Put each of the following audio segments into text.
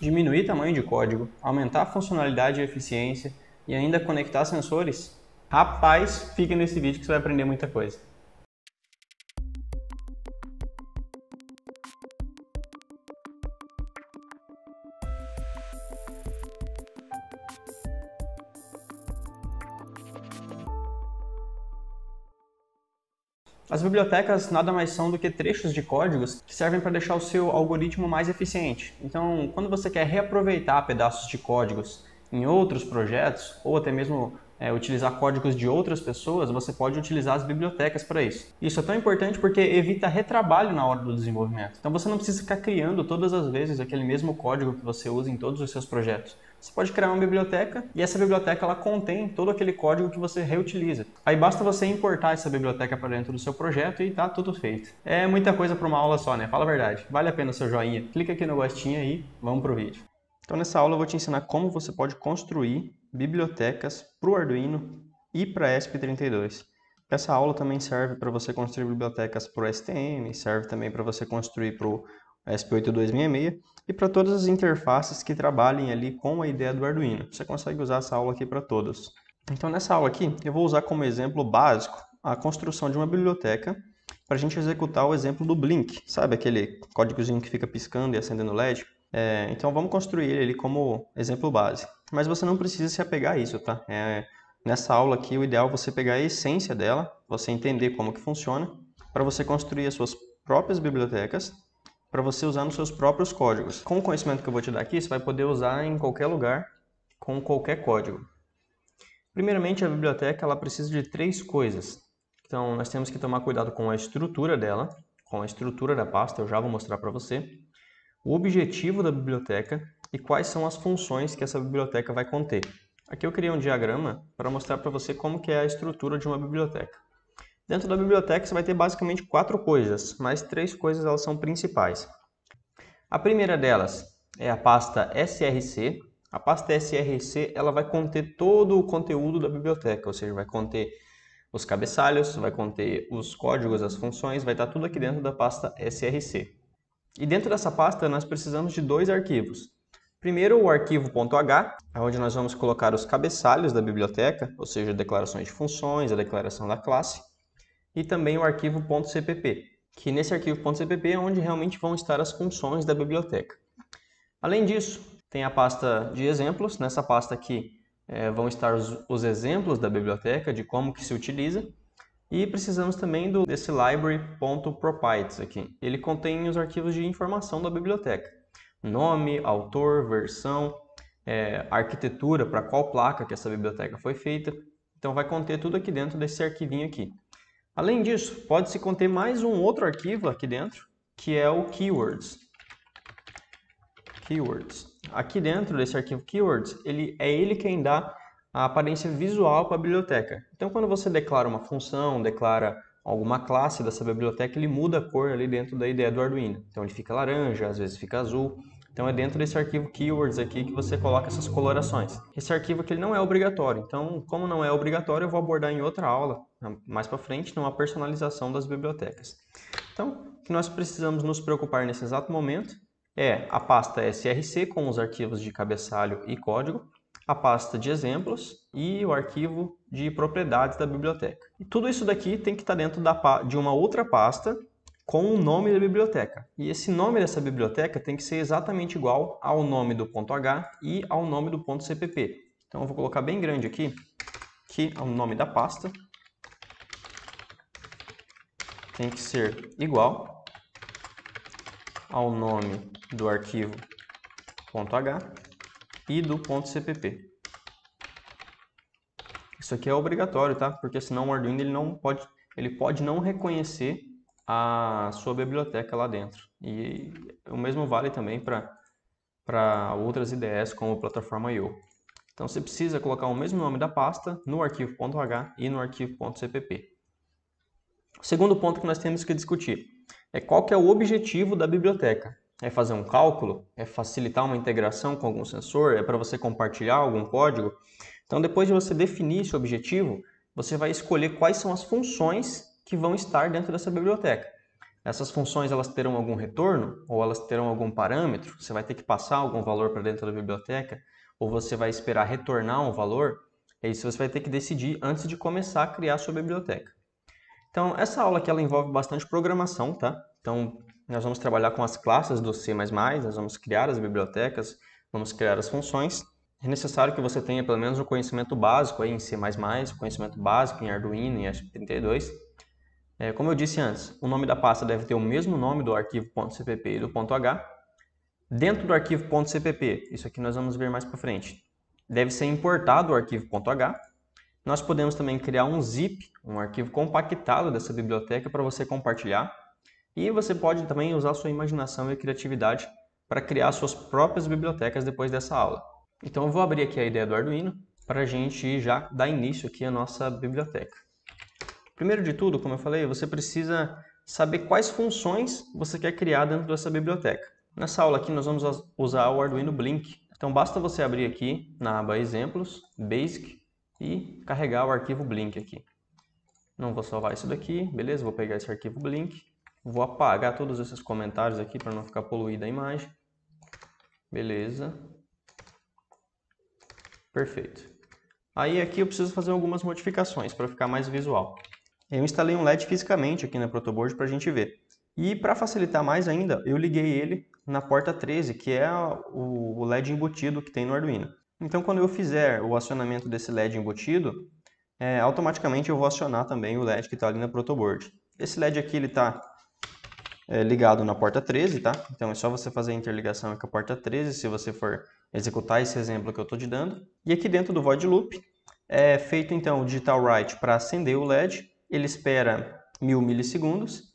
Diminuir tamanho de código, aumentar a funcionalidade e eficiência e ainda conectar sensores? Rapaz, fique nesse vídeo que você vai aprender muita coisa. Bibliotecas nada mais são do que trechos de códigos que servem para deixar o seu algoritmo mais eficiente. Então, quando você quer reaproveitar pedaços de códigos em outros projetos, ou até mesmo é, utilizar códigos de outras pessoas, você pode utilizar as bibliotecas para isso. Isso é tão importante porque evita retrabalho na hora do desenvolvimento. Então você não precisa ficar criando todas as vezes aquele mesmo código que você usa em todos os seus projetos. Você pode criar uma biblioteca e essa biblioteca ela contém todo aquele código que você reutiliza. Aí basta você importar essa biblioteca para dentro do seu projeto e tá tudo feito. É muita coisa para uma aula só, né? Fala a verdade. Vale a pena o seu joinha. Clica aqui no gostinho aí, vamos pro vídeo. Então nessa aula eu vou te ensinar como você pode construir bibliotecas para o Arduino e para ESP32. Essa aula também serve para você construir bibliotecas para o STM, serve também para você construir para o ESP8266 e para todas as interfaces que trabalhem ali com a ideia do Arduino. Você consegue usar essa aula aqui para todas. Então nessa aula aqui eu vou usar como exemplo básico a construção de uma biblioteca para a gente executar o exemplo do Blink, sabe aquele códigozinho que fica piscando e acendendo LED? É, então vamos construir ele como exemplo base. Mas você não precisa se apegar a isso, tá? É, nessa aula aqui o ideal é você pegar a essência dela, você entender como que funciona, para você construir as suas próprias bibliotecas, para você usar nos seus próprios códigos. Com o conhecimento que eu vou te dar aqui, você vai poder usar em qualquer lugar, com qualquer código. Primeiramente, a biblioteca ela precisa de três coisas. Então, nós temos que tomar cuidado com a estrutura dela, com a estrutura da pasta, eu já vou mostrar para você o objetivo da biblioteca e quais são as funções que essa biblioteca vai conter. Aqui eu criei um diagrama para mostrar para você como que é a estrutura de uma biblioteca. Dentro da biblioteca você vai ter basicamente quatro coisas, mas três coisas elas são principais. A primeira delas é a pasta src. A pasta src ela vai conter todo o conteúdo da biblioteca, ou seja, vai conter os cabeçalhos, vai conter os códigos, as funções, vai estar tudo aqui dentro da pasta src. E dentro dessa pasta nós precisamos de dois arquivos. Primeiro o arquivo .h, onde nós vamos colocar os cabeçalhos da biblioteca, ou seja, declarações de funções, a declaração da classe, e também o arquivo .cpp, que nesse arquivo .cpp é onde realmente vão estar as funções da biblioteca. Além disso, tem a pasta de exemplos, nessa pasta aqui é, vão estar os, os exemplos da biblioteca, de como que se utiliza, e precisamos também do, desse library.propites aqui. Ele contém os arquivos de informação da biblioteca. Nome, autor, versão, é, arquitetura, para qual placa que essa biblioteca foi feita. Então vai conter tudo aqui dentro desse arquivinho aqui. Além disso, pode-se conter mais um outro arquivo aqui dentro, que é o keywords. Keywords. Aqui dentro desse arquivo keywords, ele, é ele quem dá a aparência visual para a biblioteca. Então, quando você declara uma função, declara alguma classe dessa biblioteca, ele muda a cor ali dentro da ideia do Arduino. Então, ele fica laranja, às vezes fica azul. Então, é dentro desse arquivo keywords aqui que você coloca essas colorações. Esse arquivo aqui ele não é obrigatório. Então, como não é obrigatório, eu vou abordar em outra aula, mais para frente, numa personalização das bibliotecas. Então, o que nós precisamos nos preocupar nesse exato momento é a pasta src com os arquivos de cabeçalho e código, a pasta de exemplos e o arquivo de propriedades da biblioteca. E tudo isso daqui tem que estar dentro da, de uma outra pasta com o nome da biblioteca. E esse nome dessa biblioteca tem que ser exatamente igual ao nome do .h e ao nome do .cpp. Então eu vou colocar bem grande aqui, que é o nome da pasta tem que ser igual ao nome do arquivo .h e do .cpp. Isso aqui é obrigatório, tá? Porque senão o Arduino ele não pode, ele pode não reconhecer a sua biblioteca lá dentro. E o mesmo vale também para outras IDEs como plataforma IO. Então você precisa colocar o mesmo nome da pasta no arquivo .h e no arquivo .cpp. O segundo ponto que nós temos que discutir é qual que é o objetivo da biblioteca é fazer um cálculo, é facilitar uma integração com algum sensor, é para você compartilhar algum código. Então, depois de você definir esse objetivo, você vai escolher quais são as funções que vão estar dentro dessa biblioteca. Essas funções elas terão algum retorno ou elas terão algum parâmetro? Você vai ter que passar algum valor para dentro da biblioteca ou você vai esperar retornar um valor? É isso você vai ter que decidir antes de começar a criar a sua biblioteca. Então, essa aula aqui ela envolve bastante programação, tá? Então, nós vamos trabalhar com as classes do C++, nós vamos criar as bibliotecas, vamos criar as funções. É necessário que você tenha pelo menos um conhecimento básico aí em C++, conhecimento básico em Arduino e ESP32. É, como eu disse antes, o nome da pasta deve ter o mesmo nome do arquivo .cpp e do .h. Dentro do arquivo .cpp, isso aqui nós vamos ver mais para frente, deve ser importado o arquivo .h. Nós podemos também criar um zip, um arquivo compactado dessa biblioteca para você compartilhar. E você pode também usar sua imaginação e criatividade para criar suas próprias bibliotecas depois dessa aula. Então eu vou abrir aqui a ideia do Arduino para a gente já dar início aqui à nossa biblioteca. Primeiro de tudo, como eu falei, você precisa saber quais funções você quer criar dentro dessa biblioteca. Nessa aula aqui nós vamos usar o Arduino Blink. Então basta você abrir aqui na aba Exemplos, Basic e carregar o arquivo Blink aqui. Não vou salvar isso daqui, beleza? Vou pegar esse arquivo Blink, vou apagar todos esses comentários aqui para não ficar poluída a imagem. Beleza. Perfeito. Aí aqui eu preciso fazer algumas modificações para ficar mais visual. Eu instalei um LED fisicamente aqui na protoboard para a gente ver. E para facilitar mais ainda, eu liguei ele na porta 13, que é o LED embutido que tem no Arduino. Então quando eu fizer o acionamento desse LED embutido, é, automaticamente eu vou acionar também o LED que está ali na protoboard. Esse LED aqui está é, ligado na porta 13, tá? Então é só você fazer a interligação com a porta 13 se você for executar esse exemplo que eu estou te dando. E aqui dentro do void loop é feito então o digital write para acender o LED, ele espera mil milissegundos,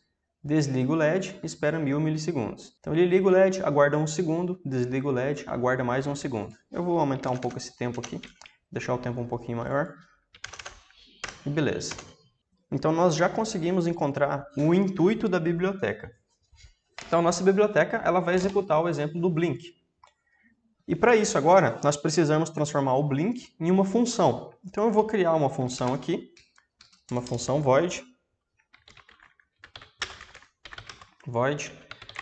desliga o LED, espera mil milissegundos. Então ele liga o LED, aguarda um segundo, desliga o LED, aguarda mais um segundo. Eu vou aumentar um pouco esse tempo aqui, deixar o tempo um pouquinho maior. E beleza. Então nós já conseguimos encontrar o intuito da biblioteca. Então nossa biblioteca ela vai executar o exemplo do Blink. E para isso agora, nós precisamos transformar o blink em uma função. Então eu vou criar uma função aqui, uma função void, void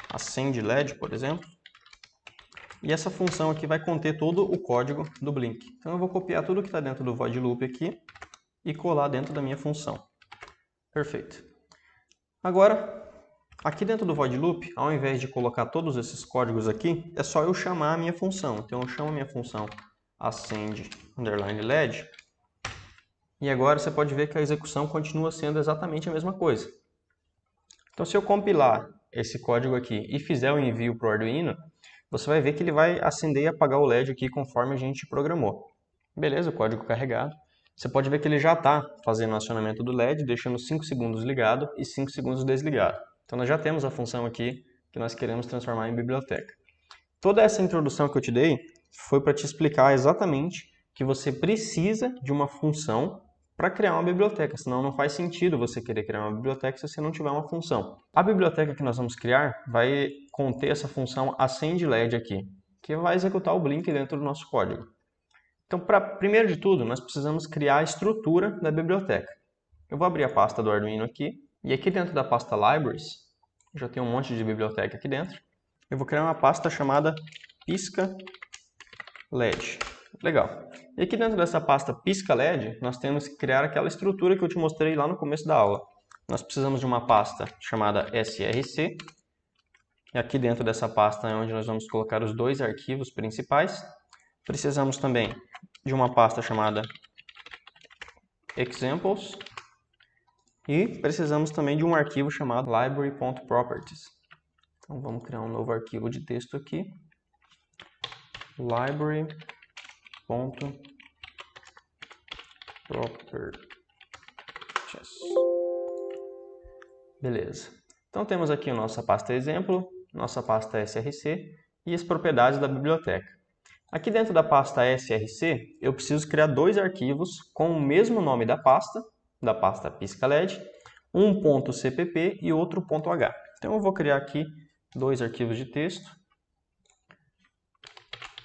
acende LED, por exemplo. E essa função aqui vai conter todo o código do blink. Então eu vou copiar tudo que está dentro do void loop aqui e colar dentro da minha função. Perfeito. Agora, Aqui dentro do void loop, ao invés de colocar todos esses códigos aqui, é só eu chamar a minha função. Então eu chamo a minha função acende underline LED. E agora você pode ver que a execução continua sendo exatamente a mesma coisa. Então se eu compilar esse código aqui e fizer o envio para o Arduino, você vai ver que ele vai acender e apagar o LED aqui conforme a gente programou. Beleza, o código carregado. Você pode ver que ele já está fazendo o acionamento do LED, deixando 5 segundos ligado e 5 segundos desligado. Então nós já temos a função aqui que nós queremos transformar em biblioteca. Toda essa introdução que eu te dei foi para te explicar exatamente que você precisa de uma função para criar uma biblioteca, senão não faz sentido você querer criar uma biblioteca se você não tiver uma função. A biblioteca que nós vamos criar vai conter essa função acende_led aqui, que vai executar o blink dentro do nosso código. Então, pra, primeiro de tudo, nós precisamos criar a estrutura da biblioteca. Eu vou abrir a pasta do Arduino aqui, e aqui dentro da pasta Libraries, já tem um monte de biblioteca aqui dentro. Eu vou criar uma pasta chamada pisca LED. Legal. E aqui dentro dessa pasta pisca LED, nós temos que criar aquela estrutura que eu te mostrei lá no começo da aula. Nós precisamos de uma pasta chamada src. E aqui dentro dessa pasta é onde nós vamos colocar os dois arquivos principais. Precisamos também de uma pasta chamada examples e precisamos também de um arquivo chamado library.properties. Então vamos criar um novo arquivo de texto aqui. library.properties. Beleza. Então temos aqui a nossa pasta exemplo, nossa pasta src e as propriedades da biblioteca. Aqui dentro da pasta src, eu preciso criar dois arquivos com o mesmo nome da pasta, da pasta pisca_led, um ponto .cpp e outro ponto .h. Então eu vou criar aqui dois arquivos de texto,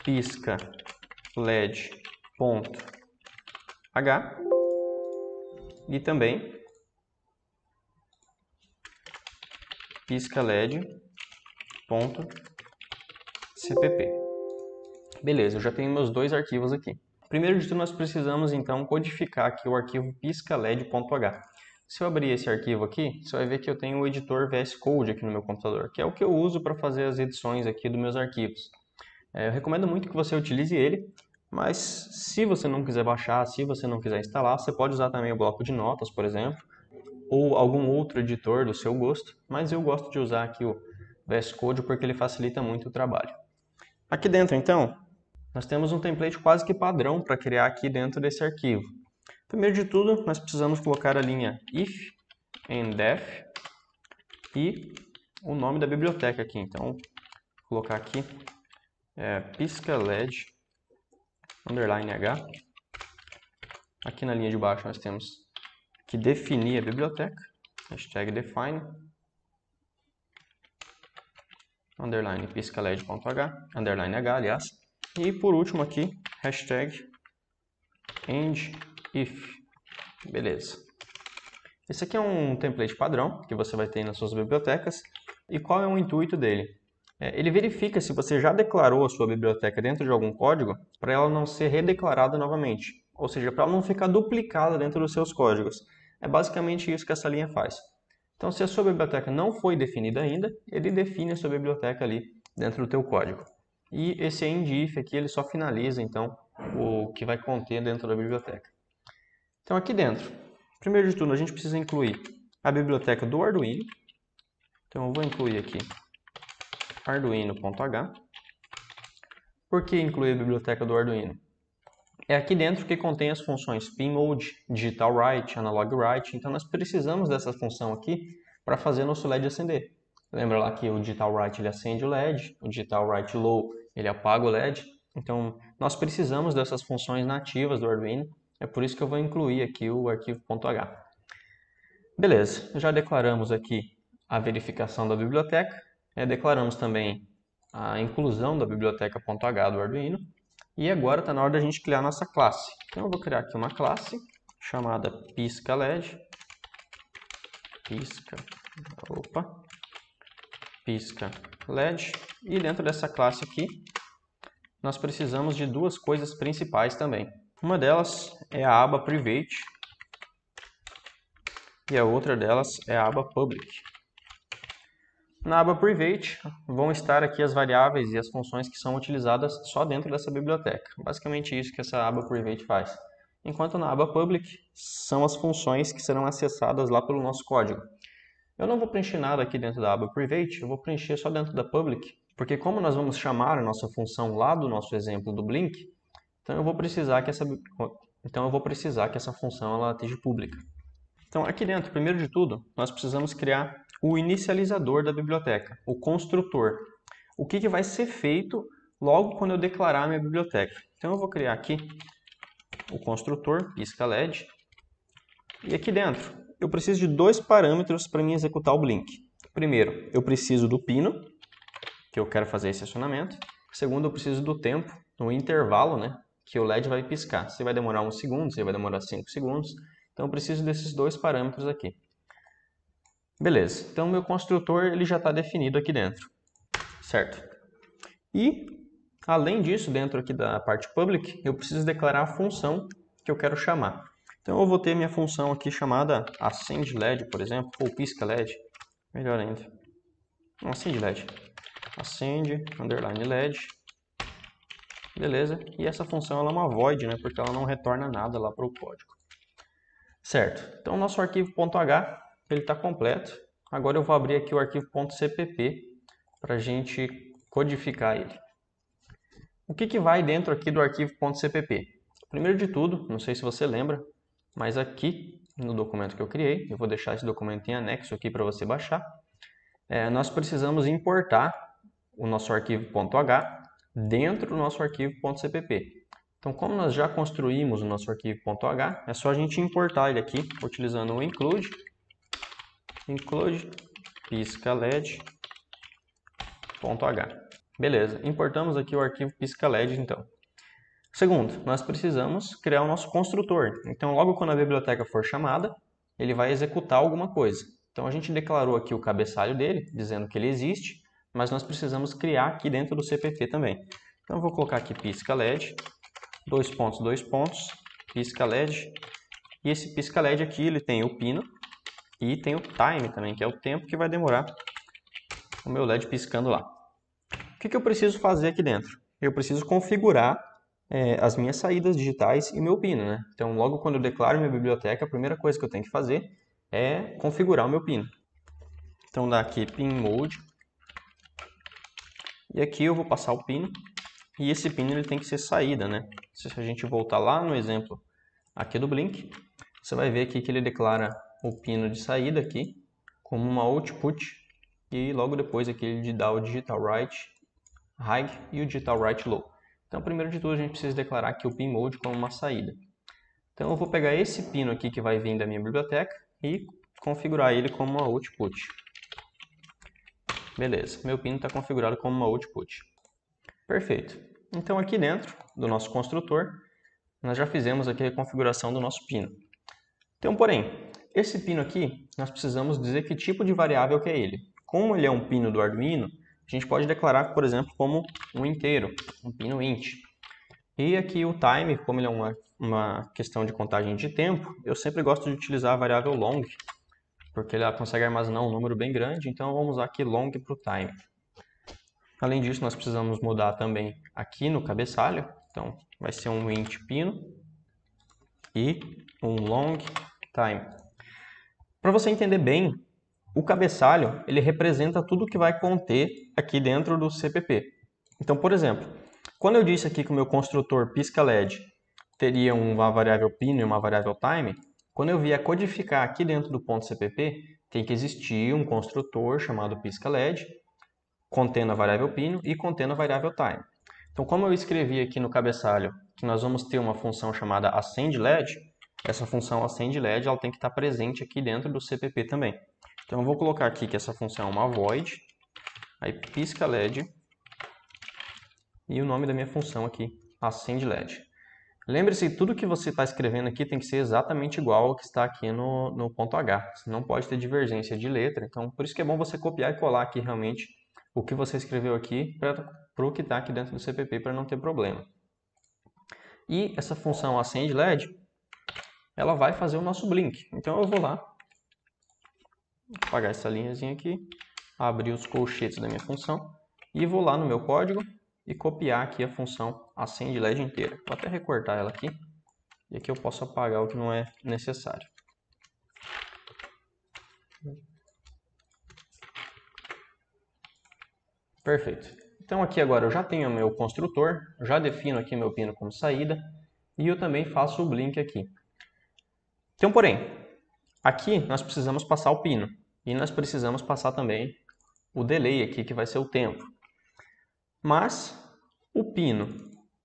pisca led ponto h e também piscaled.cpp. Beleza, eu já tenho meus dois arquivos aqui. Primeiro de tudo, nós precisamos então codificar aqui o arquivo piscaled.h. Se eu abrir esse arquivo aqui, você vai ver que eu tenho o editor VS Code aqui no meu computador, que é o que eu uso para fazer as edições aqui dos meus arquivos. É, eu recomendo muito que você utilize ele, mas se você não quiser baixar, se você não quiser instalar, você pode usar também o bloco de notas, por exemplo, ou algum outro editor do seu gosto, mas eu gosto de usar aqui o VS Code porque ele facilita muito o trabalho. Aqui dentro, então, nós temos um template quase que padrão para criar aqui dentro desse arquivo. Primeiro de tudo, nós precisamos colocar a linha if and def e o nome da biblioteca aqui. Então, vou colocar aqui é, piscaled underline h. Aqui na linha de baixo nós temos que definir a biblioteca, hashtag define, underline piscaled.h, underline h, aliás. E por último aqui, hashtag endif. Beleza. Esse aqui é um template padrão que você vai ter nas suas bibliotecas. E qual é o intuito dele? É, ele verifica se você já declarou a sua biblioteca dentro de algum código para ela não ser redeclarada novamente. Ou seja, para ela não ficar duplicada dentro dos seus códigos. É basicamente isso que essa linha faz. Então, se a sua biblioteca não foi definida ainda, ele define a sua biblioteca ali dentro do teu código. E esse endif aqui, ele só finaliza, então, o que vai conter dentro da biblioteca. Então, aqui dentro, primeiro de tudo, a gente precisa incluir a biblioteca do Arduino. Então, eu vou incluir aqui arduino.h. Por que incluir a biblioteca do Arduino? É aqui dentro que contém as funções pinmode, digital write, analog write. Então, nós precisamos dessa função aqui para fazer nosso LED acender. Lembra lá que o digital write ele acende o LED, o digital write low ele apaga o LED. Então, nós precisamos dessas funções nativas do Arduino. É por isso que eu vou incluir aqui o arquivo .h. Beleza, já declaramos aqui a verificação da biblioteca. É, declaramos também a inclusão da biblioteca .h do Arduino. E agora está na hora da gente criar nossa classe. Então eu vou criar aqui uma classe chamada pisca LED. Pisca, opa, pisca LED. E dentro dessa classe aqui, nós precisamos de duas coisas principais também. Uma delas é a aba Private e a outra delas é a aba Public. Na aba Private vão estar aqui as variáveis e as funções que são utilizadas só dentro dessa biblioteca. Basicamente isso que essa aba Private faz. Enquanto na aba Public são as funções que serão acessadas lá pelo nosso código. Eu não vou preencher nada aqui dentro da aba Private, eu vou preencher só dentro da Public, porque como nós vamos chamar a nossa função lá do nosso exemplo do Blink, então eu vou precisar que essa, então eu vou precisar que essa função ela esteja pública. Então aqui dentro, primeiro de tudo, nós precisamos criar o inicializador da biblioteca, o construtor. O que, que vai ser feito logo quando eu declarar a minha biblioteca. Então eu vou criar aqui o construtor, pisca LED, e aqui dentro eu preciso de dois parâmetros para mim executar o blink. Primeiro, eu preciso do pino, que eu quero fazer esse acionamento. Segundo, eu preciso do tempo, no intervalo, né, que o LED vai piscar. Se vai demorar um segundo, se vai demorar cinco segundos. Então, eu preciso desses dois parâmetros aqui. Beleza, então meu construtor ele já está definido aqui dentro, certo? E, além disso, dentro aqui da parte public, eu preciso declarar a função que eu quero chamar. Então eu vou ter minha função aqui chamada acende LED, por exemplo, ou pisca LED, melhor ainda. acende LED. Acende, underline LED. Beleza? E essa função ela é uma void, né? Porque ela não retorna nada lá para o código. Certo. Então nosso arquivo .h ele está completo. Agora eu vou abrir aqui o arquivo .cpp para a gente codificar ele. O que, que vai dentro aqui do arquivo .cpp? Primeiro de tudo, não sei se você lembra, mas aqui no documento que eu criei, eu vou deixar esse documento em anexo aqui para você baixar, é, nós precisamos importar o nosso arquivo .h dentro do nosso arquivo .cpp. Então, como nós já construímos o nosso arquivo .h, é só a gente importar ele aqui, utilizando o include, include pisca led .h. Beleza, importamos aqui o arquivo pisca led então. Segundo, nós precisamos criar o nosso construtor. Então, logo quando a biblioteca for chamada, ele vai executar alguma coisa. Então a gente declarou aqui o cabeçalho dele, dizendo que ele existe, mas nós precisamos criar aqui dentro do CPP também. Então eu vou colocar aqui pisca LED, dois pontos, dois pontos, pisca LED, e esse pisca LED aqui ele tem o pino e tem o time também, que é o tempo que vai demorar o meu LED piscando lá. O que, que eu preciso fazer aqui dentro? Eu preciso configurar é, as minhas saídas digitais e meu pino, né? Então, logo quando eu declaro minha biblioteca, a primeira coisa que eu tenho que fazer é configurar o meu pino. Então dá aqui pin mode. E aqui eu vou passar o pino. E esse pino ele tem que ser saída, né? Se a gente voltar lá no exemplo aqui do Blink, você vai ver aqui que ele declara o pino de saída aqui como uma output e logo depois aqui ele dá o digital write high e o digital write low. Então, primeiro de tudo, a gente precisa declarar aqui o pin mode como uma saída. Então, eu vou pegar esse pino aqui que vai vir da minha biblioteca e configurar ele como uma output. Beleza, meu pino está configurado como uma output. Perfeito. Então aqui dentro do nosso construtor, nós já fizemos aqui a configuração do nosso pino. Então, porém, esse pino aqui, nós precisamos dizer que tipo de variável que é ele. Como ele é um pino do Arduino, a gente pode declarar, por exemplo, como um inteiro, um pino int. E aqui o time, como ele é uma, uma questão de contagem de tempo, eu sempre gosto de utilizar a variável long, porque ele consegue armazenar um número bem grande, então vamos usar aqui long para o time. Além disso, nós precisamos mudar também aqui no cabeçalho, então vai ser um int pino e um long time. Para você entender bem, o cabeçalho ele representa tudo que vai conter aqui dentro do CPP. Então, por exemplo, quando eu disse aqui que o meu construtor pisca LED teria uma variável pino e uma variável time, quando eu vier codificar aqui dentro do ponto CPP, tem que existir um construtor chamado pisca LED, contendo a variável pino e contendo a variável time. Então, como eu escrevi aqui no cabeçalho que nós vamos ter uma função chamada acend LED, essa função acend LED ela tem que estar presente aqui dentro do CPP também. Então, eu vou colocar aqui que essa função é uma void, aí pisca LED, e o nome da minha função aqui, acend LED. Lembre-se, tudo que você está escrevendo aqui tem que ser exatamente igual ao que está aqui no, no ponto H. Não pode ter divergência de letra. Então, por isso que é bom você copiar e colar aqui realmente o que você escreveu aqui para o que está aqui dentro do CPP para não ter problema. E essa função acend LED, ela vai fazer o nosso blink. Então eu vou lá, apagar essa linhazinha aqui, abrir os colchetes da minha função e vou lá no meu código e copiar aqui a função acende LED inteira. Vou até recortar ela aqui. E aqui eu posso apagar o que não é necessário. Perfeito. Então aqui agora eu já tenho meu construtor, já defino aqui meu pino como saída e eu também faço o blink aqui. Então, porém, aqui nós precisamos passar o pino e nós precisamos passar também o delay aqui, que vai ser o tempo. Mas o pino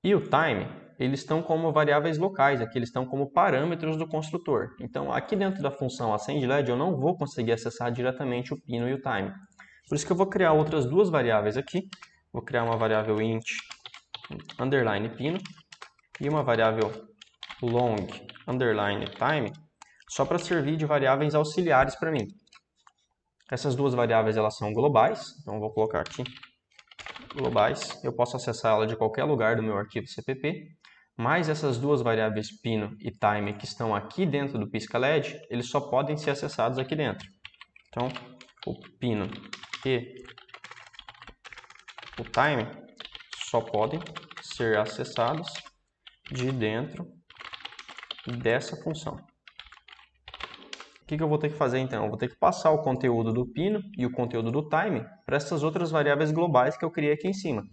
e o time, eles estão como variáveis locais, aqui eles estão como parâmetros do construtor. Então, aqui dentro da função acendLED, eu não vou conseguir acessar diretamente o pino e o time. Por isso que eu vou criar outras duas variáveis aqui. Vou criar uma variável int underline pino e uma variável long underline time, só para servir de variáveis auxiliares para mim. Essas duas variáveis elas são globais, então vou colocar aqui globais, eu posso acessar ela de qualquer lugar do meu arquivo CPP, mas essas duas variáveis pino e time que estão aqui dentro do pisca LED, eles só podem ser acessados aqui dentro. Então, o pino e o time só podem ser acessados de dentro dessa função que, que eu vou ter que fazer então? Eu vou ter que passar o conteúdo do pino e o conteúdo do time para essas outras variáveis globais que eu criei aqui em cima.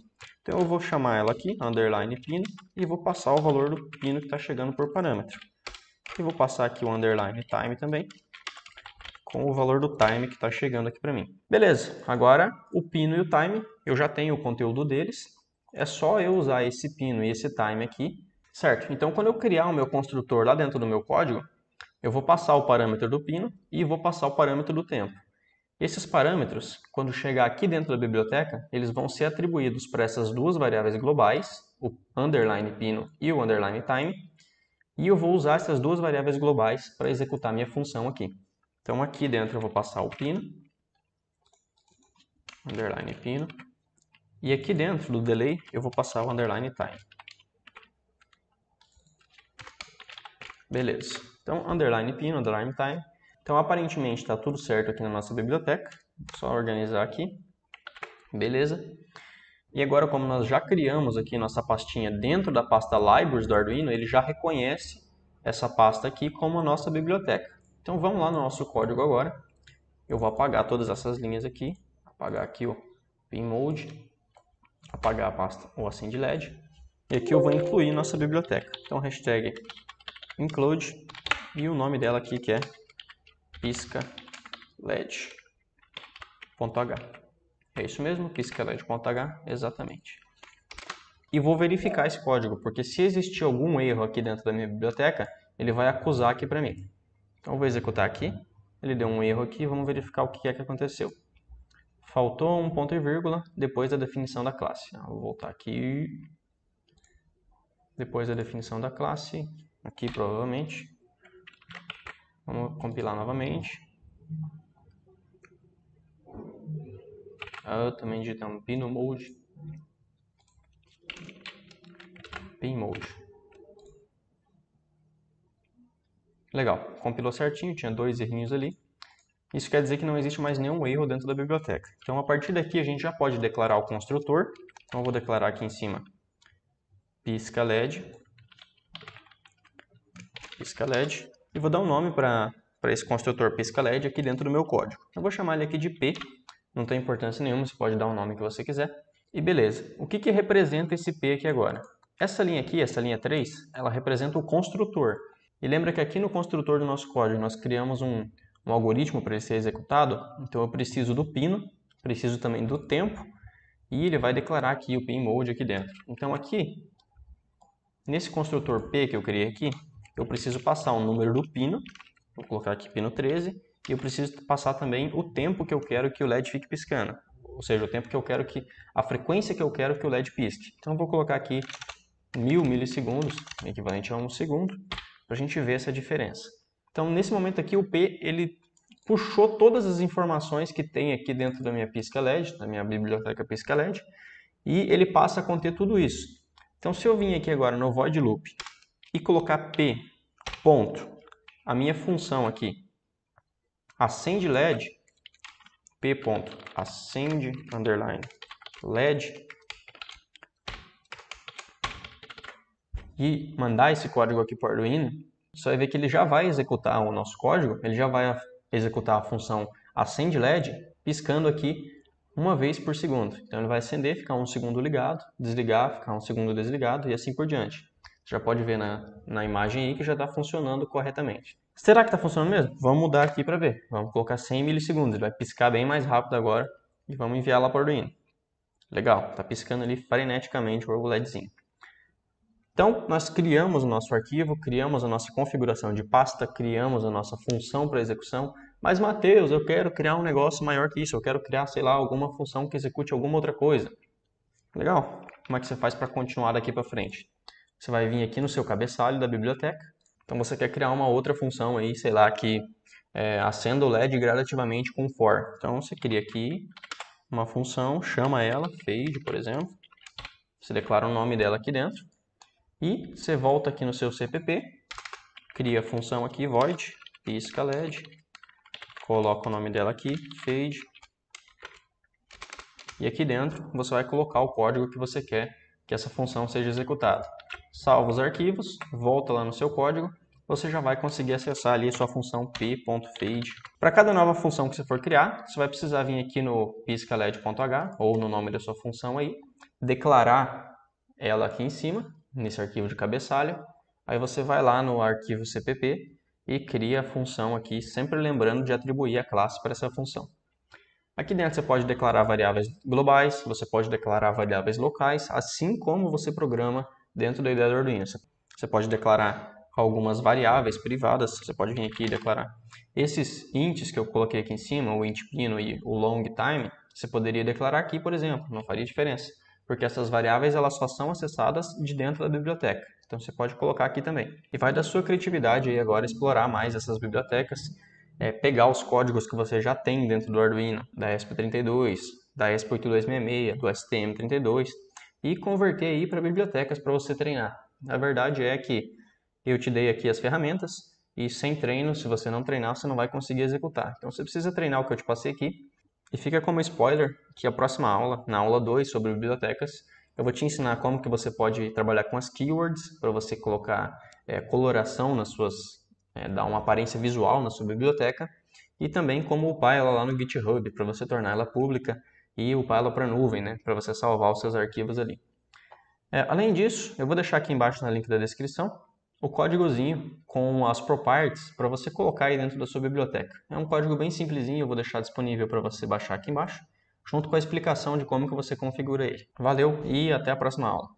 Então eu vou chamar ela aqui, underline pino, e vou passar o valor do pino que está chegando por parâmetro. E vou passar aqui o underline time também, com o valor do time que está chegando aqui para mim. Beleza, agora o pino e o time, eu já tenho o conteúdo deles, é só eu usar esse pino e esse time aqui, certo? Então quando eu criar o meu construtor lá dentro do meu código, eu vou passar o parâmetro do pino e vou passar o parâmetro do tempo. Esses parâmetros, quando chegar aqui dentro da biblioteca, eles vão ser atribuídos para essas duas variáveis globais, o underline pino e o underline time, e eu vou usar essas duas variáveis globais para executar minha função aqui. Então aqui dentro eu vou passar o pino, underline pino, e aqui dentro do delay eu vou passar o underline time. Beleza. Então underline pino, underline time. Então aparentemente está tudo certo aqui na nossa biblioteca. Só organizar aqui. Beleza. E agora, como nós já criamos aqui nossa pastinha dentro da pasta Libraries do Arduino, ele já reconhece essa pasta aqui como a nossa biblioteca. Então vamos lá no nosso código agora. Eu vou apagar todas essas linhas aqui. Apagar aqui o pin mode. Apagar a pasta o acend LED. E aqui eu vou incluir nossa biblioteca. Então hashtag include e o nome dela aqui que é pisca LED.h. É isso mesmo, pisca LED.h, exatamente. E vou verificar esse código, porque se existir algum erro aqui dentro da minha biblioteca, ele vai acusar aqui para mim. Então vou executar aqui, ele deu um erro aqui, vamos verificar o que é que aconteceu. Faltou um ponto e vírgula depois da definição da classe. Ah, vou voltar aqui, depois da definição da classe, aqui provavelmente. Vamos compilar novamente. Ah, também digitamos pino mode. Pin mode. Legal, compilou certinho, tinha dois errinhos ali. Isso quer dizer que não existe mais nenhum erro dentro da biblioteca. Então, a partir daqui, a gente já pode declarar o construtor. Então, eu vou declarar aqui em cima pisca LED. Pisca LED. E vou dar um nome para esse construtor pisca LED aqui dentro do meu código. Eu vou chamar ele aqui de P. Não tem importância nenhuma, você pode dar o nome que você quiser. E beleza. O que, que representa esse P aqui agora? Essa linha aqui, essa linha 3, ela representa o construtor. E lembra que aqui no construtor do nosso código nós criamos um, um algoritmo para ele ser executado. Então eu preciso do pino, preciso também do tempo e ele vai declarar aqui o pin mode aqui dentro. Então aqui, nesse construtor P que eu criei aqui, eu preciso passar o número do pino, vou colocar aqui pino 13, e eu preciso passar também o tempo que eu quero que o LED fique piscando. Ou seja, o tempo que eu quero que, a frequência que eu quero que o LED pisque. Então vou colocar aqui mil milissegundos, equivalente a um segundo, para a gente ver essa diferença. Então, nesse momento aqui, o P ele puxou todas as informações que tem aqui dentro da minha pisca LED, da minha biblioteca pisca LED, e ele passa a conter tudo isso. Então, se eu vim aqui agora no void loop e colocar P. Ponto, a minha função aqui, acende LED, P. Ponto, acende underline LED, e mandar esse código aqui para o Arduino, você vai ver que ele já vai executar o nosso código, ele já vai executar a função acende LED, piscando aqui uma vez por segundo. Então ele vai acender, ficar um segundo ligado, desligar, ficar um segundo desligado e assim por diante. Já pode ver na, na imagem aí que já está funcionando corretamente. Será que está funcionando mesmo? Vamos mudar aqui para ver. Vamos colocar 100 milissegundos, ele vai piscar bem mais rápido agora e vamos enviar lá para o Arduino. Legal, está piscando ali freneticamente o LEDzinho. Então, nós criamos o nosso arquivo, criamos a nossa configuração de pasta, criamos a nossa função para execução, mas, Mateus, eu quero criar um negócio maior que isso, eu quero criar, sei lá, alguma função que execute alguma outra coisa. Legal. Como é que você faz para continuar daqui para frente? Você vai vir aqui no seu cabeçalho da biblioteca, então você quer criar uma outra função aí, sei lá, que é, acenda o LED gradativamente com for. Então, você cria aqui uma função, chama ela, fade, por exemplo, você declara o nome dela aqui dentro, e você volta aqui no seu CPP, cria a função aqui, void, pisca LED, coloca o nome dela aqui, fade, e aqui dentro você vai colocar o código que você quer que essa função seja executada. Salva os arquivos, volta lá no seu código, você já vai conseguir acessar ali sua função p.fade. Para cada nova função que você for criar, você vai precisar vir aqui no piscaled.h ou no nome da sua função aí, declarar ela aqui em cima, nesse arquivo de cabeçalho. Aí você vai lá no arquivo CPP e cria a função aqui, sempre lembrando de atribuir a classe para essa função. Aqui dentro você pode declarar variáveis globais, você pode declarar variáveis locais, assim como você programa dentro da ideia do Arduino. Você pode declarar algumas variáveis privadas, você pode vir aqui e declarar. Esses ints que eu coloquei aqui em cima, o int pino e o long time, você poderia declarar aqui, por exemplo, não faria diferença porque essas variáveis elas só são acessadas de dentro da biblioteca. Então você pode colocar aqui também. E vai da sua criatividade aí agora explorar mais essas bibliotecas é pegar os códigos que você já tem dentro do Arduino, da ESP32, da ESP8266, do STM32 e converter aí para bibliotecas para você treinar. A verdade é que eu te dei aqui as ferramentas e sem treino, se você não treinar, você não vai conseguir executar. Então você precisa treinar o que eu te passei aqui. E fica como spoiler que a próxima aula, na aula 2 sobre bibliotecas, eu vou te ensinar como que você pode trabalhar com as keywords para você colocar é, coloração nas suas, é, dar uma aparência visual na sua biblioteca e também como upar ela lá no GitHub para você tornar ela pública e upar ela para a nuvem, né, para você salvar os seus arquivos ali. É, além disso, eu vou deixar aqui embaixo no link da descrição o códigozinho com as properties para você colocar aí dentro da sua biblioteca. É um código bem simplesinho, eu vou deixar disponível para você baixar aqui embaixo junto com a explicação de como que você configura ele. Valeu e até a próxima aula.